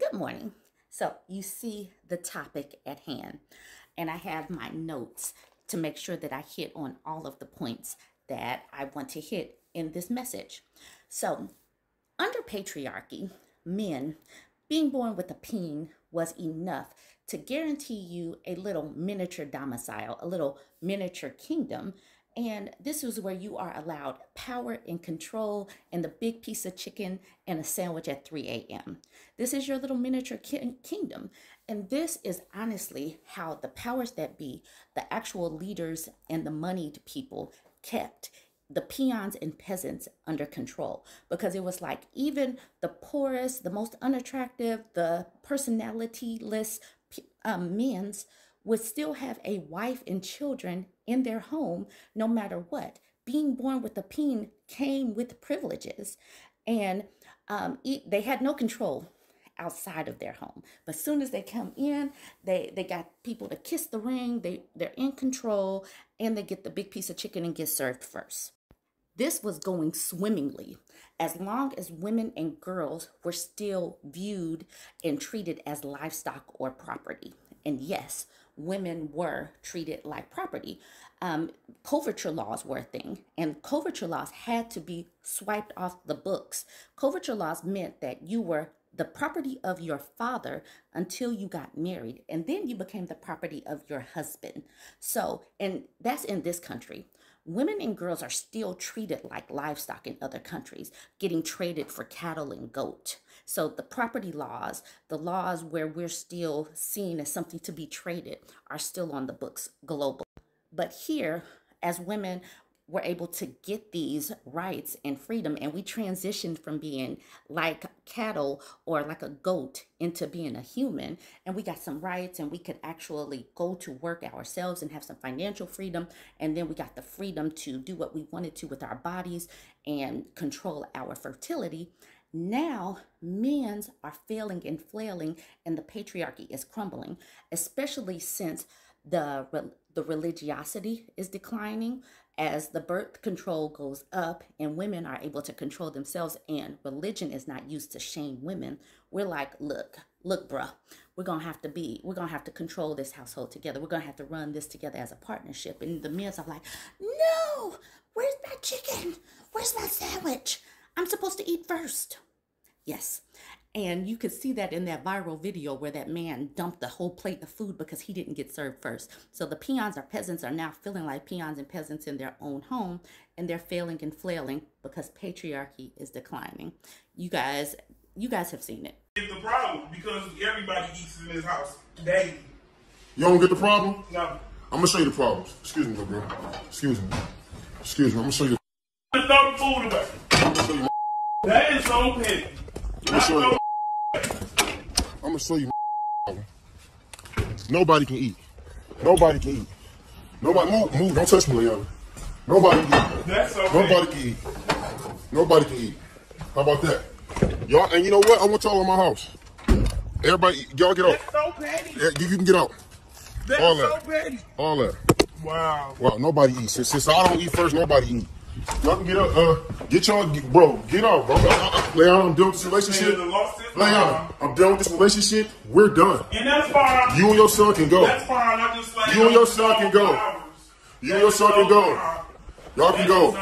Good morning. So you see the topic at hand, and I have my notes to make sure that I hit on all of the points that I want to hit in this message. So, under patriarchy, men being born with a peen was enough to guarantee you a little miniature domicile, a little miniature kingdom and this is where you are allowed power and control and the big piece of chicken and a sandwich at 3 a.m. This is your little miniature ki- kingdom. And this is honestly how the powers that be, the actual leaders and the moneyed people, kept the peons and peasants under control because it was like even the poorest, the most unattractive, the personalityless um, men's would still have a wife and children in their home no matter what. Being born with a peen came with privileges, and um, they had no control outside of their home. But as soon as they come in, they they got people to kiss the ring. They they're in control, and they get the big piece of chicken and get served first. This was going swimmingly as long as women and girls were still viewed and treated as livestock or property. And yes, women were treated like property. Um, coverture laws were a thing, and coverture laws had to be swiped off the books. Coverture laws meant that you were the property of your father until you got married, and then you became the property of your husband. So, and that's in this country. Women and girls are still treated like livestock in other countries, getting traded for cattle and goat. So the property laws, the laws where we're still seen as something to be traded, are still on the books global. But here, as women, we're able to get these rights and freedom and we transitioned from being like cattle or like a goat into being a human and we got some rights and we could actually go to work ourselves and have some financial freedom and then we got the freedom to do what we wanted to with our bodies and control our fertility. Now, men's are failing and flailing, and the patriarchy is crumbling, especially since the, the religiosity is declining as the birth control goes up and women are able to control themselves and religion is not used to shame women we're like look look bruh we're gonna have to be we're gonna have to control this household together we're gonna have to run this together as a partnership and the men's are like no where's my chicken where's my sandwich I'm supposed to eat first. Yes. And you could see that in that viral video where that man dumped the whole plate of food because he didn't get served first. So the peons or peasants are now feeling like peons and peasants in their own home and they're failing and flailing because patriarchy is declining. You guys, you guys have seen it. It's the problem because everybody eats in this house daily. You don't get the problem? No. I'm gonna show you the problems. Excuse me, bro. Excuse me. Excuse me. I'm gonna show you. I'm throw the food away. I'm gonna show you. That is so petty. I'm gonna show you. I'm gonna show you. Nobody can eat. Nobody can eat. Nobody move. Move. Don't touch me, Leon. Nobody can eat. That's so Nobody can eat. Nobody can eat. How about that? Y'all, and you know what? I want y'all in my house. Everybody, y'all get out. That's so petty. Yeah, You, you can get out. That's All so that. petty. All that. Wow. Well, nobody eats. Since, since I don't eat first, nobody eat. Y'all can get up. Uh, get y'all, bro. Get out, bro. Uh, uh, Leon, I'm done with this relationship. Man, the lost is Leon, mine. I'm done with this relationship. We're done. And that's fine. You and your son can go. That's fine. I just like You and your son can go. You and your son can go. Y'all can go.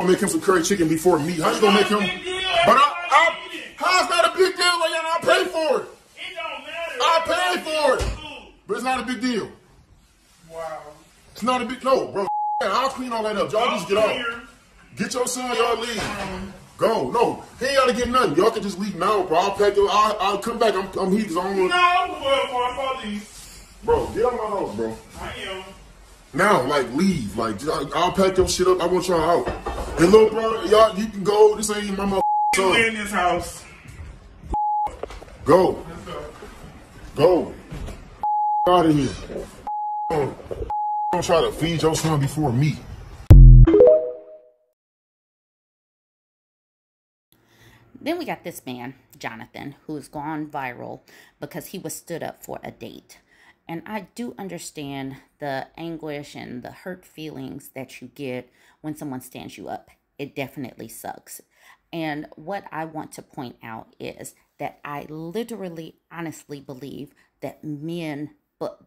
I'll make him some curry chicken before me. How you gonna make him? But I, I, how's that a big deal, Leon? I'll pay for it. It don't matter. I'll pay for it. But it's not a big deal. Wow. It's not a big no, bro. I'll clean all that up. Y'all just get off. Get your son, y'all leave. Um, Go. No, he ain't gotta get nothing. Y'all can just leave now, bro. I'll pack your. I'll, I'll come back. I'm, I'm here because I don't No, want. but for police. Bro, get out of my house, bro. I am. Now, like, leave. Like, I- I'll pack your shit up. I want y'all out. And little bro, y'all, you can go. This ain't my mother. You in this house. Go. Go. Out of here. Don't try to feed your son before me. Then we got this man, Jonathan, who's gone viral because he was stood up for a date. And I do understand the anguish and the hurt feelings that you get when someone stands you up. It definitely sucks. And what I want to point out is that I literally, honestly believe that men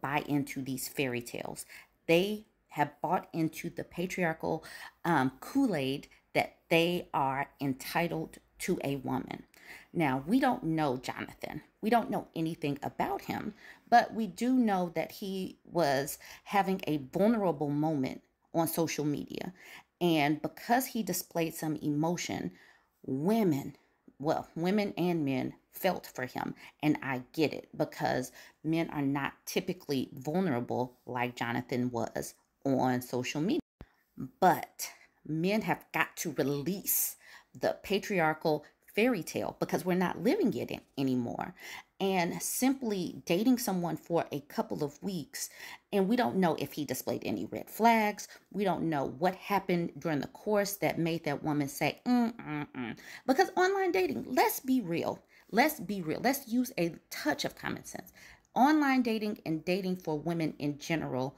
buy into these fairy tales. They have bought into the patriarchal um, Kool Aid that they are entitled to a woman. Now, we don't know Jonathan. We don't know anything about him, but we do know that he was having a vulnerable moment on social media. And because he displayed some emotion, women, well, women and men felt for him. And I get it because men are not typically vulnerable like Jonathan was on social media. But men have got to release the patriarchal fairy tale because we're not living it anymore. And simply dating someone for a couple of weeks, and we don't know if he displayed any red flags. We don't know what happened during the course that made that woman say, mm, mm, mm. Because online dating, let's be real. Let's be real. Let's use a touch of common sense. Online dating and dating for women in general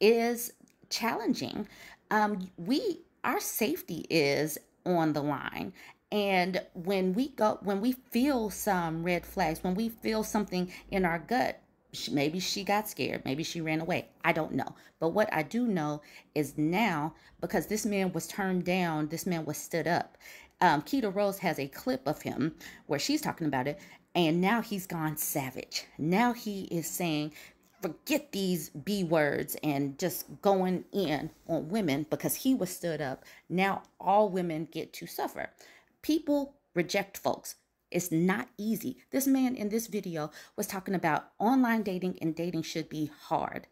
is challenging. Um, we our safety is on the line. And when we go when we feel some red flags when we feel something in our gut maybe she got scared maybe she ran away. I don't know. But what i do know is now because this man was turned down this man was stood up. Um, Keita Rose has a clip of him where she's talking about it, and now he's gone savage. Now he is saying forget these B words and just going in on women because he was stood up. Now all women get to suffer. People reject folks. It's not easy. This man in this video was talking about online dating and dating should be hard.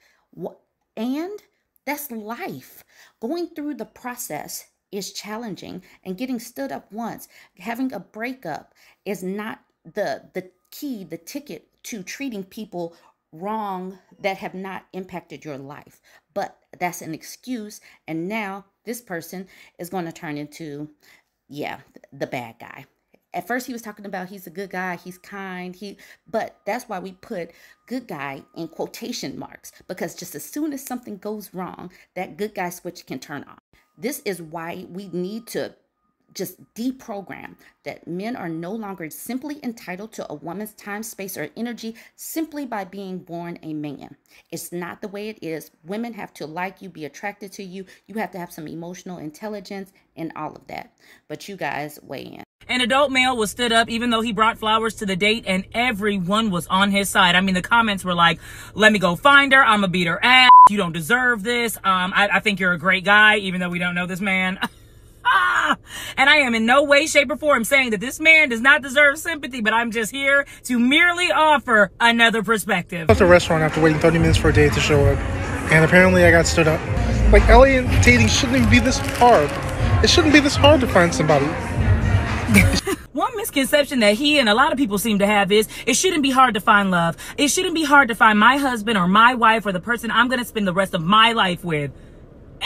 And that's life. Going through the process is challenging and getting stood up once, having a breakup is not the the key, the ticket to treating people wrong that have not impacted your life. But that's an excuse. And now this person is going to turn into, yeah, the bad guy. At first he was talking about he's a good guy, he's kind, he but that's why we put good guy in quotation marks because just as soon as something goes wrong, that good guy switch can turn on. This is why we need to just deprogram that men are no longer simply entitled to a woman's time, space, or energy simply by being born a man. It's not the way it is. Women have to like you, be attracted to you. You have to have some emotional intelligence and all of that. But you guys weigh in. An adult male was stood up even though he brought flowers to the date and everyone was on his side. I mean, the comments were like, let me go find her. I'm gonna beat her ass. You don't deserve this. Um, I, I think you're a great guy, even though we don't know this man. And I am in no way, shape, or form saying that this man does not deserve sympathy, but I'm just here to merely offer another perspective. At the restaurant after waiting 30 minutes for a date to show up, and apparently I got stood up. Like, alien dating shouldn't even be this hard. It shouldn't be this hard to find somebody. One misconception that he and a lot of people seem to have is it shouldn't be hard to find love. It shouldn't be hard to find my husband or my wife or the person I'm going to spend the rest of my life with.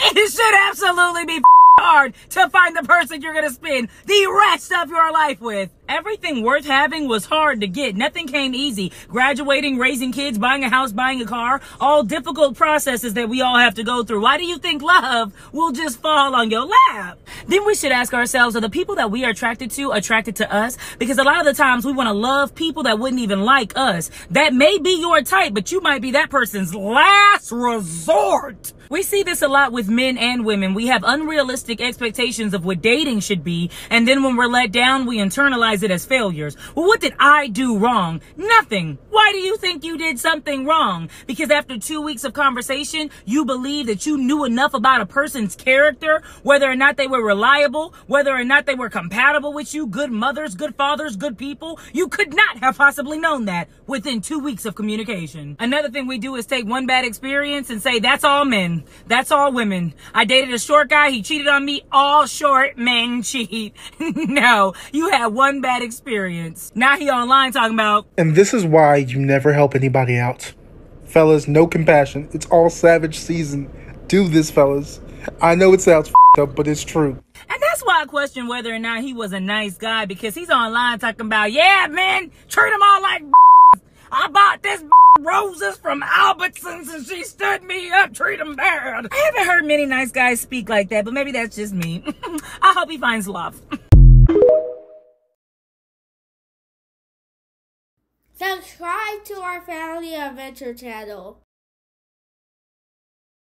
It should absolutely be hard to find the person you're gonna spend the rest of your life with. Everything worth having was hard to get. Nothing came easy. Graduating, raising kids, buying a house, buying a car, all difficult processes that we all have to go through. Why do you think love will just fall on your lap? Then we should ask ourselves, are the people that we are attracted to attracted to us? Because a lot of the times we want to love people that wouldn't even like us. That may be your type, but you might be that person's last resort. We see this a lot with men and women. We have unrealistic expectations of what dating should be. And then when we're let down, we internalize it as failures. Well, what did I do wrong? Nothing. Why do you think you did something wrong? Because after two weeks of conversation, you believe that you knew enough about a person's character, whether or not they were reliable, whether or not they were compatible with you, good mothers, good fathers, good people. You could not have possibly known that within two weeks of communication. Another thing we do is take one bad experience and say, that's all men. That's all women. I dated a short guy. He cheated on me. All short men cheat. no, you had one bad experience. Now he online talking about. And this is why you never help anybody out. Fellas, no compassion. It's all savage season. Do this, fellas. I know it sounds up, but it's true. And that's why I question whether or not he was a nice guy because he's online talking about, yeah, man, treat them all like I bought this roses from Albertsons and she stood me up, treat them bad. I haven't heard many nice guys speak like that, but maybe that's just me. I hope he finds love. Subscribe to our Family Adventure channel.